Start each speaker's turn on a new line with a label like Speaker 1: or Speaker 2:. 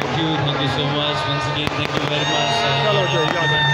Speaker 1: Thank you, thank you so much. Once again, thank you very much.